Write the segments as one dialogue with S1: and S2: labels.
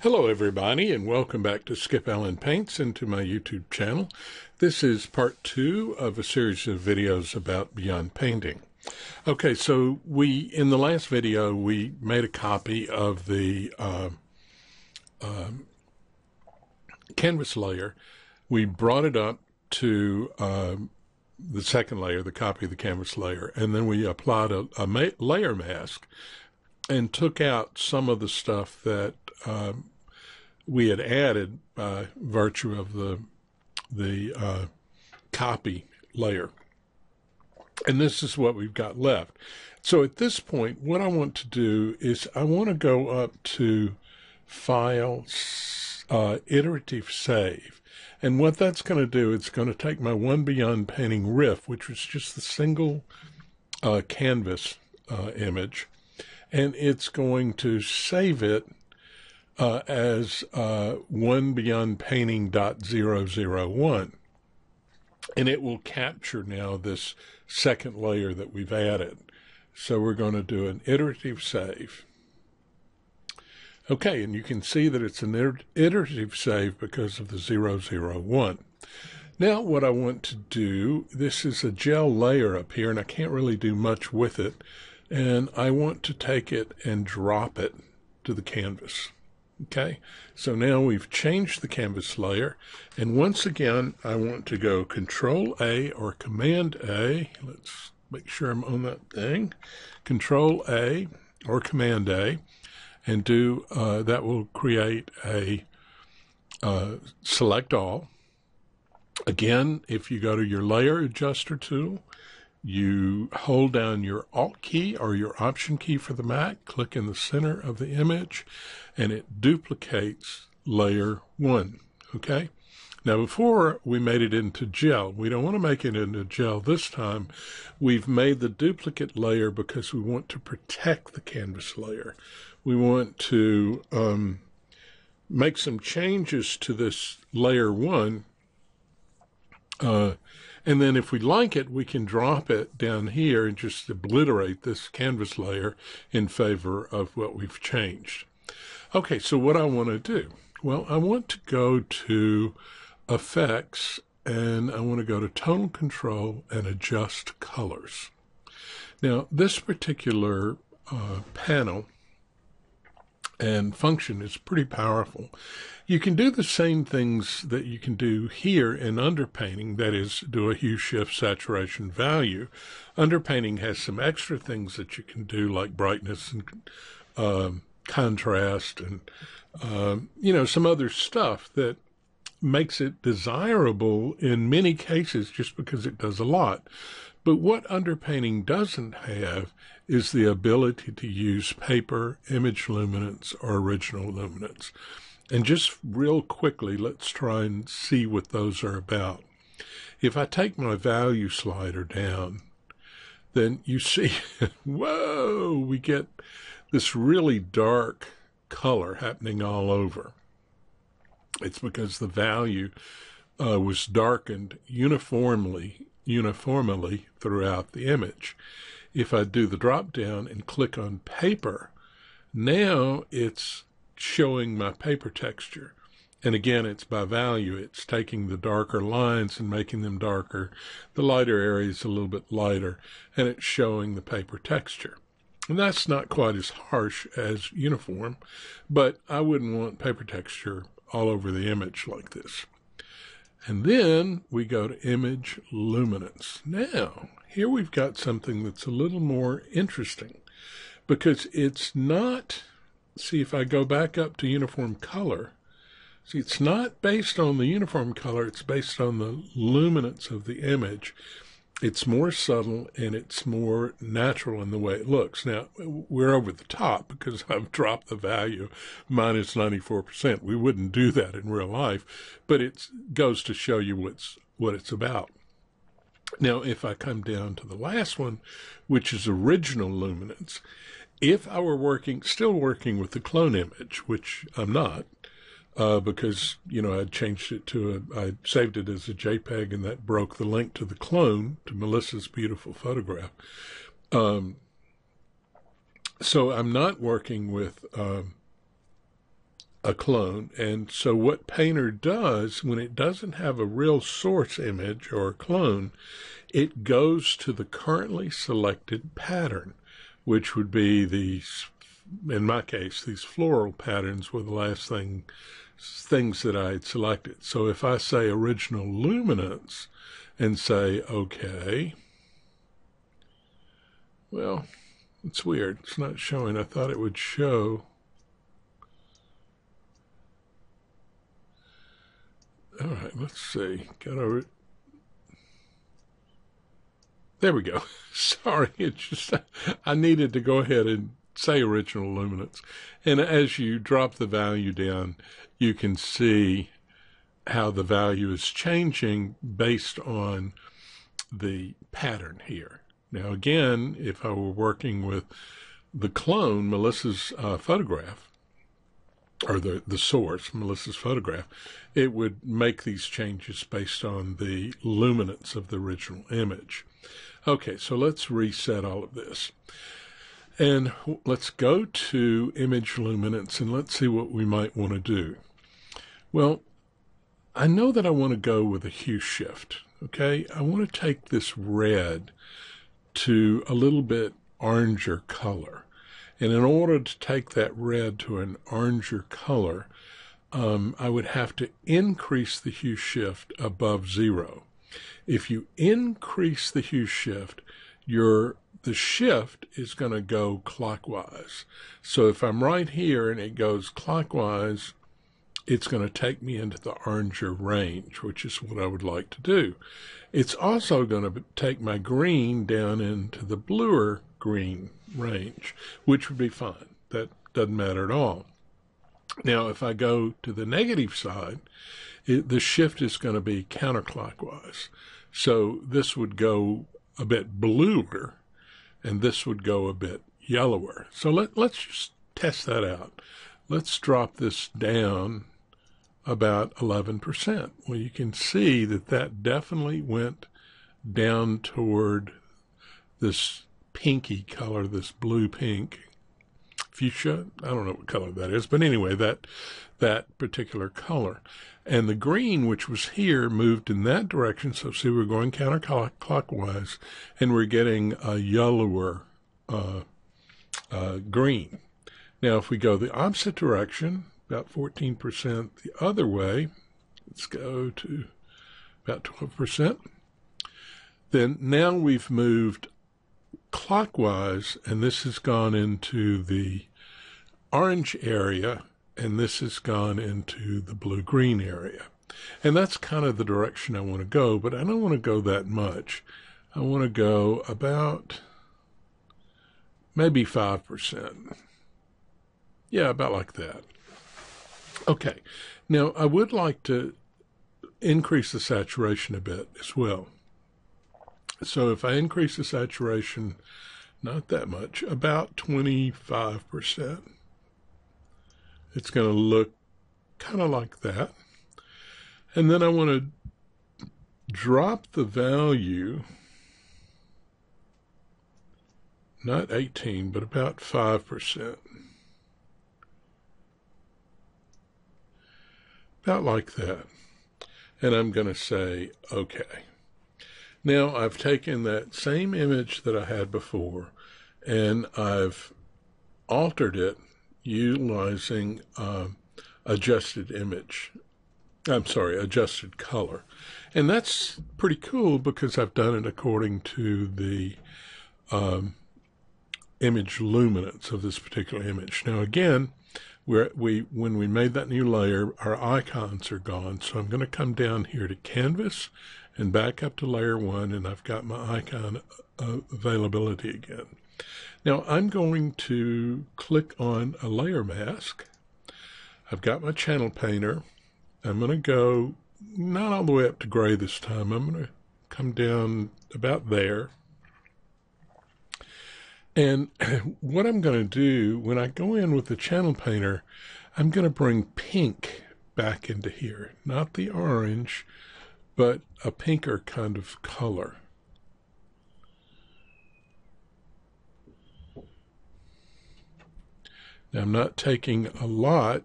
S1: Hello, everybody, and welcome back to Skip Allen Paints and to my YouTube channel. This is part two of a series of videos about Beyond Painting. Okay, so we, in the last video, we made a copy of the uh, uh, canvas layer. We brought it up to uh, the second layer, the copy of the canvas layer, and then we applied a, a ma- layer mask and took out some of the stuff that um, we had added by virtue of the the uh, copy layer. And this is what we've got left. So at this point, what I want to do is I want to go up to File, uh, Iterative Save. And what that's going to do, it's going to take my One Beyond Painting RIFF, which was just the single uh, canvas uh, image, and it's going to save it uh, as uh, one beyond painting dot zero zero one, and it will capture now this second layer that we've added. So we're going to do an iterative save. Okay, and you can see that it's an iterative save because of the 001. Now what I want to do, this is a gel layer up here, and I can't really do much with it, and I want to take it and drop it to the canvas. Okay, so now we've changed the canvas layer. And once again, I want to go Control A or Command A. Let's make sure I'm on that thing. Control A or Command A. And do uh, that will create a uh, select all. Again, if you go to your layer adjuster tool you hold down your Alt key or your Option key for the Mac, click in the center of the image, and it duplicates layer one. Okay? Now, before we made it into gel, we don't want to make it into gel this time. We've made the duplicate layer because we want to protect the canvas layer. We want to um, make some changes to this layer one uh, and then if we like it, we can drop it down here and just obliterate this canvas layer in favor of what we've changed. Okay, so what I want to do? Well, I want to go to Effects and I want to go to Tonal Control and Adjust Colors. Now, this particular uh, panel and function is pretty powerful. You can do the same things that you can do here in underpainting, that is, do a hue shift saturation value. Underpainting has some extra things that you can do, like brightness and um, contrast and, um, you know, some other stuff that makes it desirable in many cases just because it does a lot. But what underpainting doesn't have is the ability to use paper, image luminance, or original luminance. And just real quickly, let's try and see what those are about. If I take my value slider down, then you see, whoa, we get this really dark color happening all over. It's because the value uh, was darkened uniformly uniformly throughout the image. If I do the drop down and click on paper, now it's showing my paper texture. And again, it's by value. It's taking the darker lines and making them darker, the lighter areas a little bit lighter, and it's showing the paper texture. And that's not quite as harsh as uniform, but I wouldn't want paper texture all over the image like this. And then we go to image luminance. Now, here we've got something that's a little more interesting because it's not, see if I go back up to uniform color, see it's not based on the uniform color, it's based on the luminance of the image it's more subtle and it's more natural in the way it looks. Now, we're over the top because I've dropped the value minus 94%. We wouldn't do that in real life, but it goes to show you what's, what it's about. Now, if I come down to the last one, which is original luminance, if I were working, still working with the clone image, which I'm not, uh, because you know I'd changed it to a, I saved it as a JPEG, and that broke the link to the clone to Melissa's beautiful photograph. Um, so I'm not working with um, a clone. And so what Painter does when it doesn't have a real source image or clone, it goes to the currently selected pattern, which would be these, in my case, these floral patterns were the last thing things that I had selected. So if I say original luminance and say OK, well, it's weird. It's not showing. I thought it would show. All right, let's see. Got a. There we go. Sorry, it's just I needed to go ahead and say original luminance. And as you drop the value down, you can see how the value is changing based on the pattern here. Now, again, if I were working with the clone, Melissa's uh, photograph, or the, the source, Melissa's photograph, it would make these changes based on the luminance of the original image. Okay, so let's reset all of this. And let's go to image luminance and let's see what we might want to do. Well, I know that I want to go with a hue shift. Okay, I want to take this red to a little bit oranger color. And in order to take that red to an oranger color, um, I would have to increase the hue shift above zero. If you increase the hue shift, your the shift is going to go clockwise. So if I'm right here and it goes clockwise, it's going to take me into the oranger range, which is what I would like to do. It's also going to take my green down into the bluer green range, which would be fine. That doesn't matter at all. Now, if I go to the negative side, it, the shift is going to be counterclockwise. So this would go a bit bluer and this would go a bit yellower. So let, let's just test that out. Let's drop this down about 11%. Well, you can see that that definitely went down toward this pinky color, this blue pink fuchsia. I don't know what color that is, but anyway, that that particular color. And the green, which was here, moved in that direction. So see, we're going counterclockwise, and we're getting a yellower uh, uh, green. Now, if we go the opposite direction, about 14% the other way, let's go to about 12%. Then now we've moved clockwise, and this has gone into the orange area and this has gone into the blue-green area. And that's kind of the direction I want to go, but I don't want to go that much. I want to go about maybe 5%. Yeah, about like that. Okay. Now, I would like to increase the saturation a bit as well. So if I increase the saturation, not that much, about 25%, it's going to look kind of like that. And then I want to drop the value, not 18, but about 5%. About like that. And I'm going to say, okay. Now I've taken that same image that I had before and I've altered it utilizing uh, adjusted image. I'm sorry, adjusted color. And that's pretty cool because I've done it according to the um, image luminance of this particular image. Now, again, we we when we made that new layer, our icons are gone. So I'm going to come down here to Canvas and back up to layer one, and I've got my icon availability again. Now I'm going to click on a layer mask. I've got my channel painter. I'm going to go not all the way up to gray this time. I'm going to come down about there. And what I'm going to do when I go in with the channel painter, I'm going to bring pink back into here. Not the orange, but a pinker kind of color. Now, I'm not taking a lot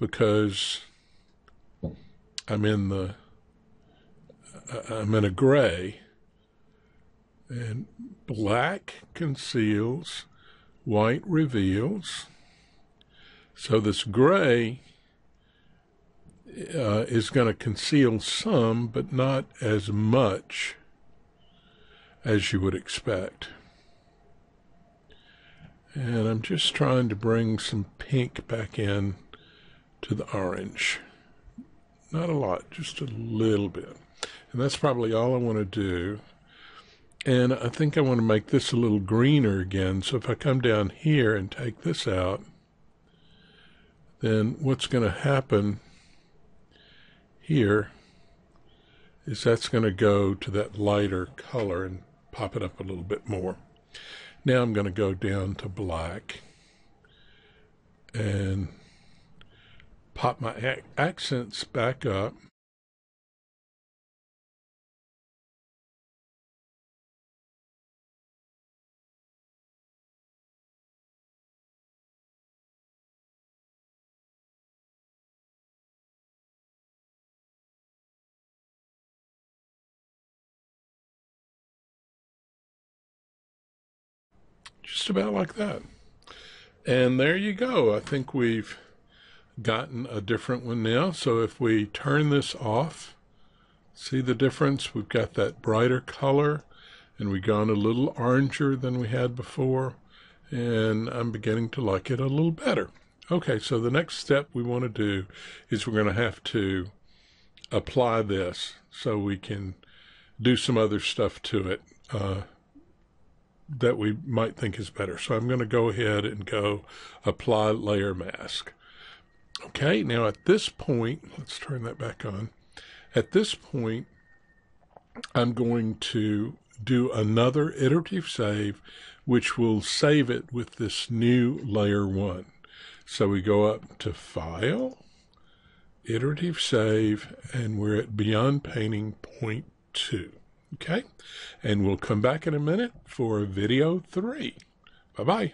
S1: because I'm in the I'm in a gray and black conceals, white reveals. So this gray uh, is going to conceal some, but not as much as you would expect. And I'm just trying to bring some pink back in to the orange. Not a lot, just a little bit. And that's probably all I want to do. And I think I want to make this a little greener again. So if I come down here and take this out, then what's going to happen here is that's going to go to that lighter color and pop it up a little bit more. Now I'm going to go down to black and pop my ac accents back up. Just about like that. And there you go. I think we've gotten a different one now. So if we turn this off, see the difference? We've got that brighter color and we've gone a little oranger than we had before. And I'm beginning to like it a little better. Okay, so the next step we want to do is we're going to have to apply this so we can do some other stuff to it. Uh, that we might think is better. So I'm going to go ahead and go apply layer mask. Okay, now at this point, let's turn that back on. At this point, I'm going to do another iterative save, which will save it with this new layer one. So we go up to File, Iterative Save, and we're at Beyond Painting Point 2. Okay? And we'll come back in a minute for video three. Bye bye.